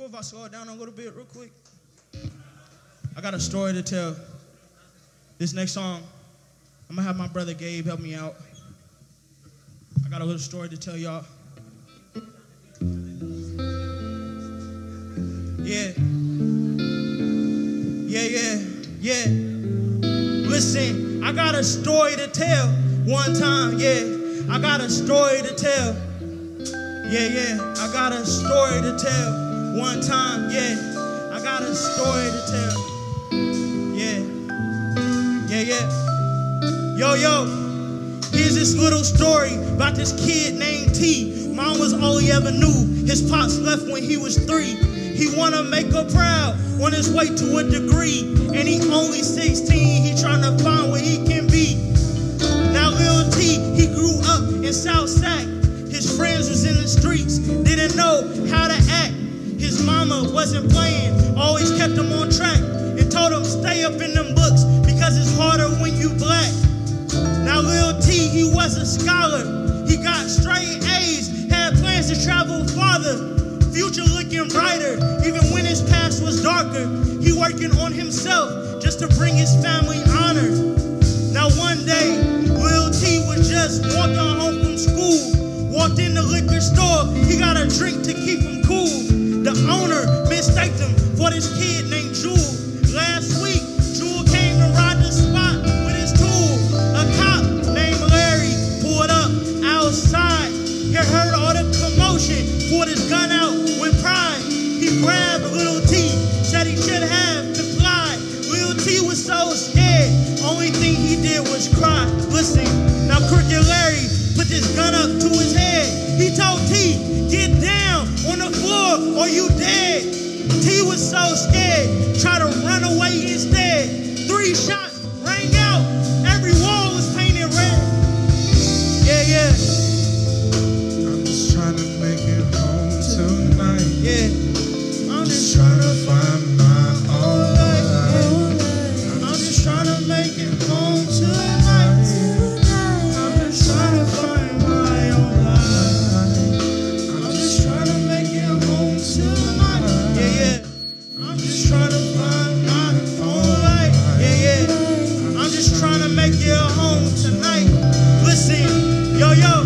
cool if I slow it down a little bit real quick? I got a story to tell. This next song, I'm gonna have my brother Gabe help me out. I got a little story to tell y'all. Yeah. Yeah, yeah, yeah. Listen, I got a story to tell one time, yeah. I got a story to tell. Yeah, yeah, I got a story to tell one time, yeah. I got a story to tell. Yeah, yeah, yeah. Yo, yo, here's this little story about this kid named T. Mom was all he ever knew. His pops left when he was three. He wanna make her proud on his way to a degree. And he only 16, he trying to find where he can be. Now Lil T, he grew up in South Sac. His friends was in the streets, didn't wasn't playing, always kept him on track. And told him stay up in them books because it's harder when you black. Now Lil T, he was a scholar. He got straight A's, had plans to travel farther. Future looking brighter, even when his past was darker. He working on himself just to bring his family honor. Now one day, Lil T was just walking home from school. Walked in the liquor store, he got a drink to keep him or you dead. T was so scared, try to run away instead. Three shots it home tonight. Listen, yo, yo.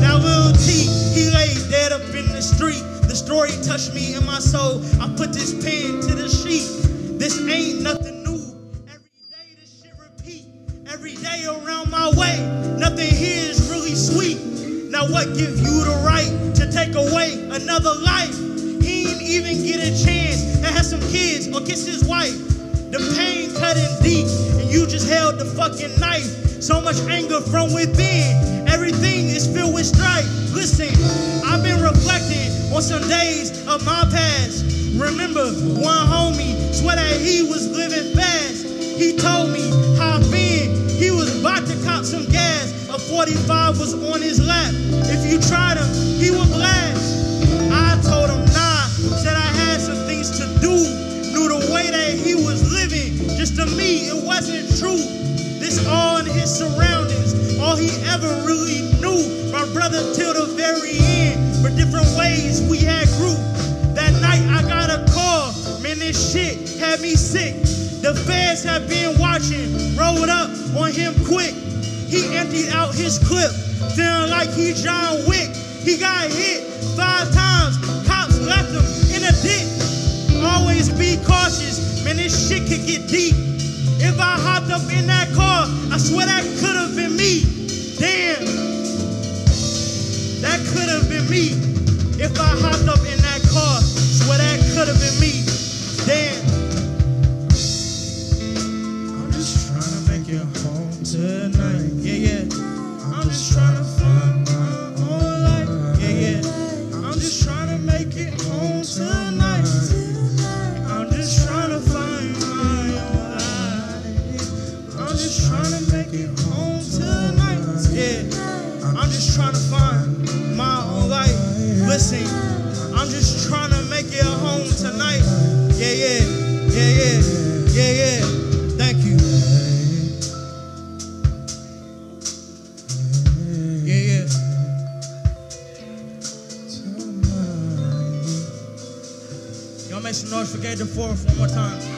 Now Lil T, he lay dead up in the street. The story touched me in my soul. I put this pen to the sheet. This ain't nothing new. Every day this shit repeat. Every day around my way. Nothing here is really sweet. Now what give you the right to take away another life? He ain't even get a chance to have some kids or kiss his wife. The pain cutting deep, held the fucking knife. So much anger from within. Everything is filled with strife. Listen, I've been reflecting on some days of my past. Remember, one homie swear that he was living fast. He told me how been he was about to cop some gas. A 45 was on his lap. If you tried him, he would blast. It wasn't true. This all in his surroundings. All he ever really knew. My brother till the very end. For different ways we had grew. That night I got a call. Man, this shit had me sick. The feds have been watching. Rolled up on him quick. He emptied out his clip. Feeling like he John Wick. He got hit five times. Cops left him in a ditch. Always be cautious, man. This shit could get deep. If I hopped up in that car, I swear that could have been me. Damn, that could have been me. If I hopped up in that car, swear that could have been me. Damn. I'm just trying to make it home tonight. Yeah, yeah. I'm just trying to make some noise for Gabethefourth one more time.